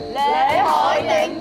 lễ hội tình